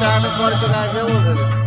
તાણ પર કદાચ જવું છે